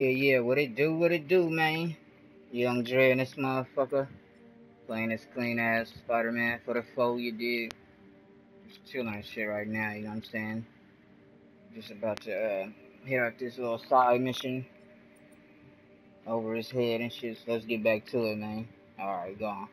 Yeah, yeah, what it do, what it do, man? Young Dre and this motherfucker. Playing this clean ass Spider Man for the foe, you did. Just chilling shit right now, you know what I'm saying? Just about to uh, hit out this little side mission over his head and shit. So let's get back to it, man. Alright, go on.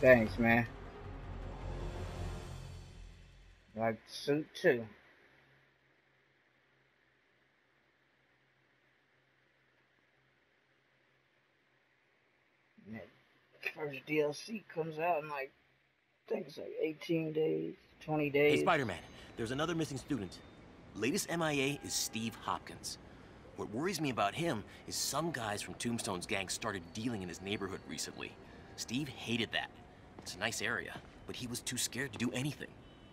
Thanks, man. Like suit too. And that first DLC comes out in like, I think it's like 18 days, 20 days. Hey, Spider-Man, there's another missing student. Latest MIA is Steve Hopkins. What worries me about him is some guys from Tombstone's gang started dealing in his neighborhood recently. Steve hated that. It's a nice area, but he was too scared to do anything.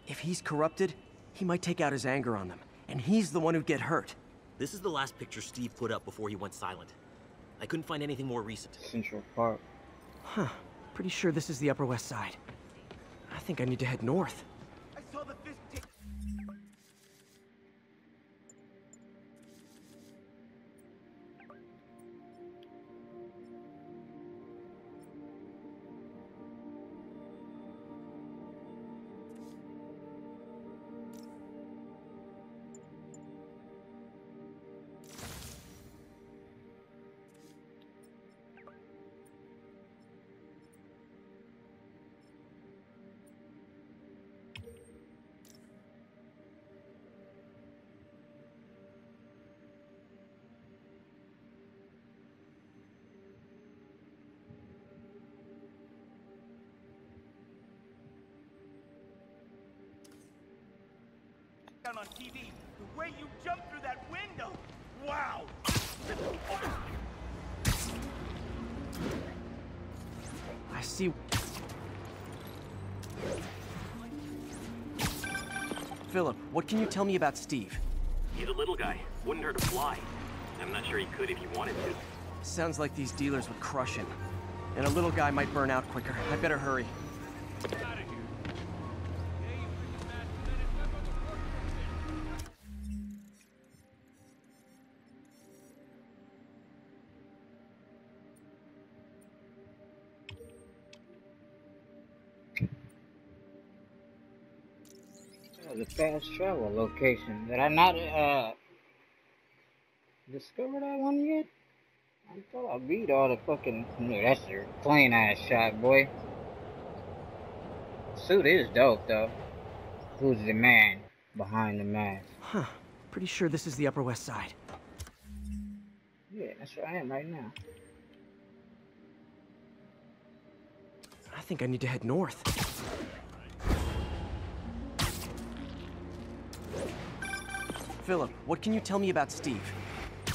If he's corrupted, he might take out his anger on them, and he's the one who'd get hurt. This is the last picture Steve put up before he went silent. I couldn't find anything more recent. Central Park. Huh. Pretty sure this is the Upper West Side. I think I need to head north. Down on TV, the way you jumped through that window. Wow. I see. Philip, what can you tell me about Steve? He's a little guy. Wouldn't hurt to fly. I'm not sure he could if he wanted to. Sounds like these dealers would crush him. And a little guy might burn out quicker. I better hurry. Fast travel location. Did I not uh discover that one yet? I thought I beat all the fucking. No, that's your plain ass shot, boy. Suit is dope though. Who's the man behind the mask? Huh. Pretty sure this is the Upper West Side. Yeah, that's where I am right now. I think I need to head north. Philip, what can you tell me about Steve?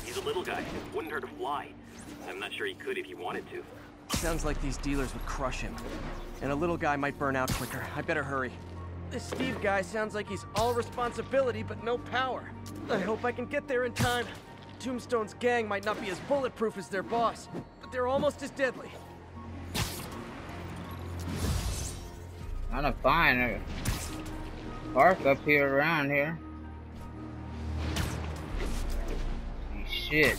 He's a little guy. Wouldn't hurt to fly. I'm not sure he could if he wanted to. Sounds like these dealers would crush him. And a little guy might burn out quicker. I better hurry. This Steve guy sounds like he's all responsibility but no power. I hope I can get there in time. Tombstone's gang might not be as bulletproof as their boss, but they're almost as deadly. I'm gonna find a park up here around here. Shit.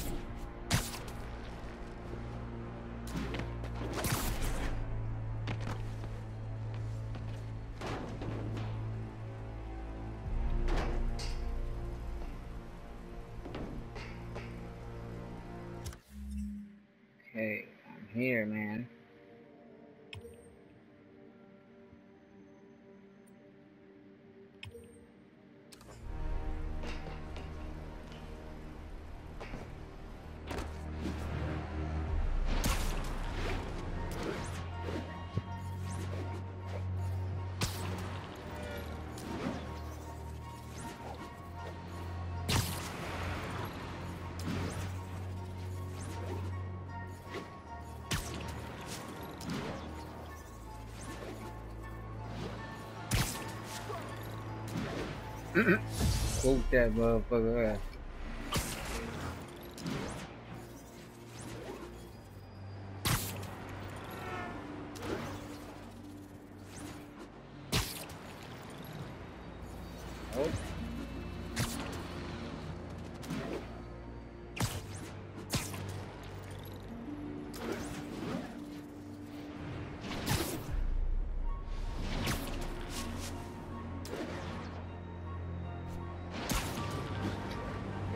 Quote that motherfucker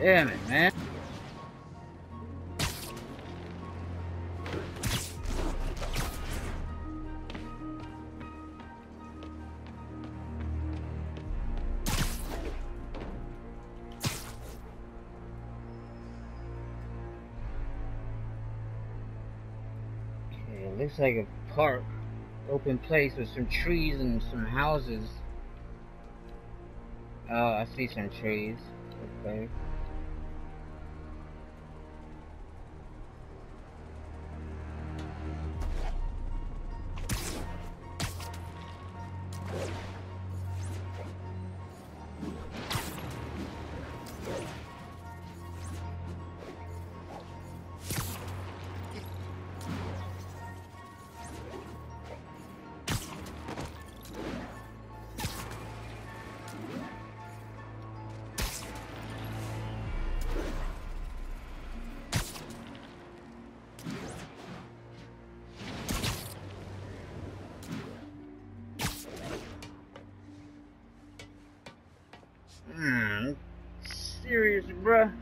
Damn it, man. It looks like a park, open place with some trees and some houses. Oh, I see some trees. Okay. Serious,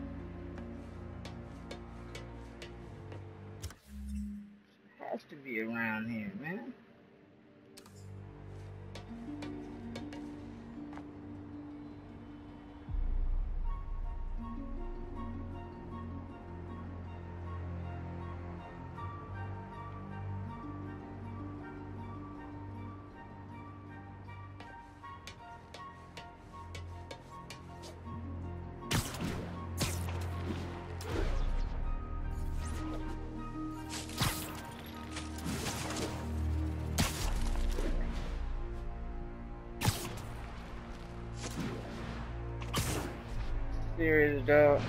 Serious, dog.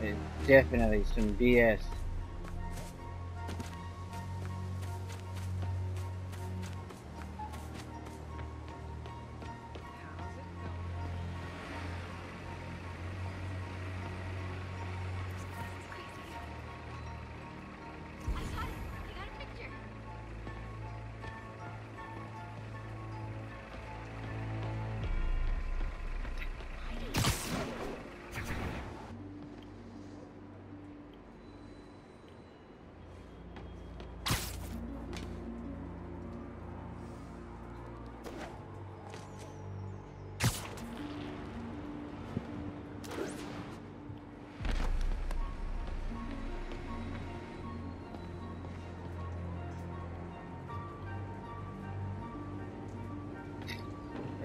It's definitely some BS.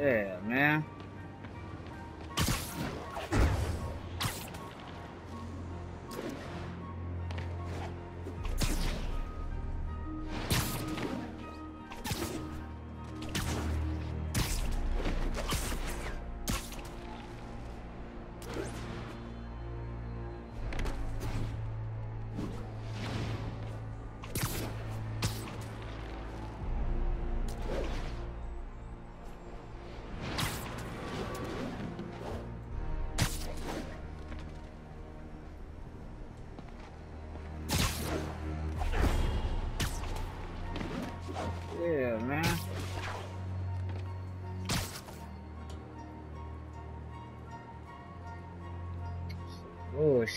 Yeah, man. Yeah,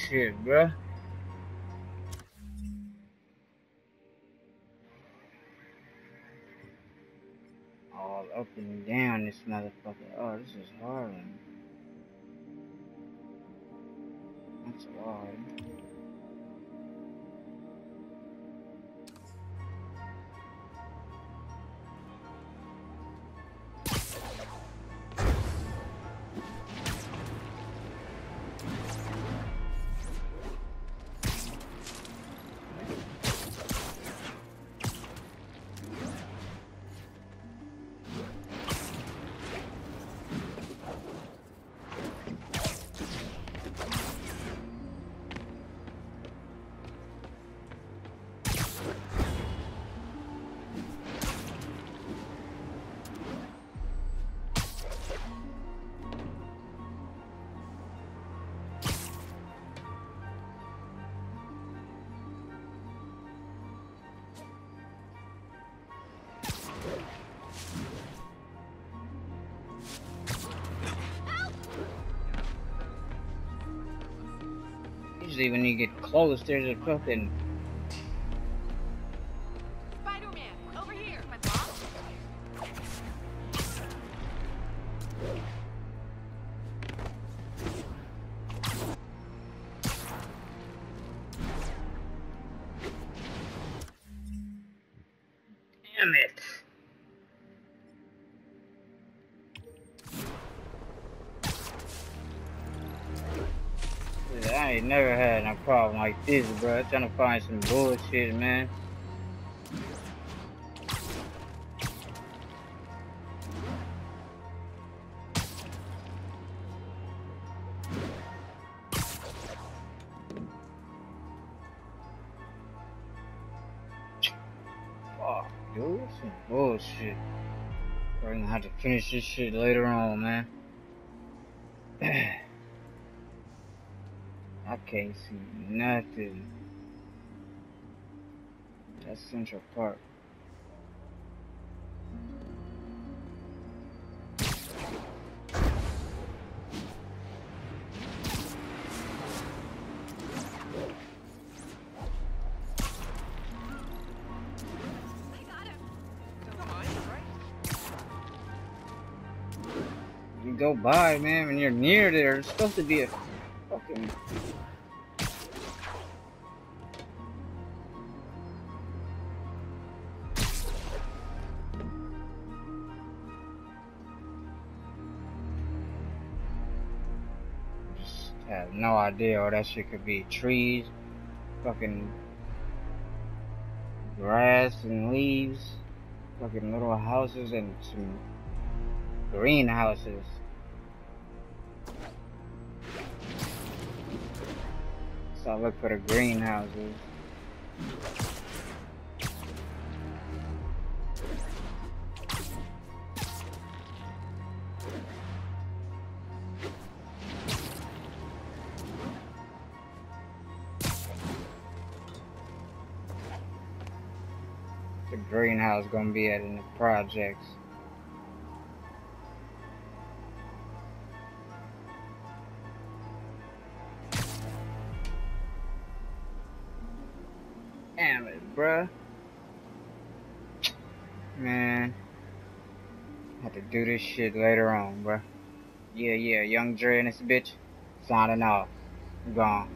shit. All up and down this motherfucker. Oh, this is hard. That's odd. Usually when you get close, there's a fucking never had no problem like this, bro. Trying to find some bullshit, man. Fuck, dude, some bullshit. We're gonna have to finish this shit later on, man. Can't see nothing. That's Central Park. You go by, man, when you're near there. It's supposed to be a fucking. No idea all that shit could be. Trees, fucking grass and leaves, fucking little houses and some greenhouses. So I look for the greenhouses. Greenhouse gonna be at in the projects. Damn it, bruh. Man. Have to do this shit later on, bruh. Yeah, yeah, young Dre and this bitch. Signing off. Gone.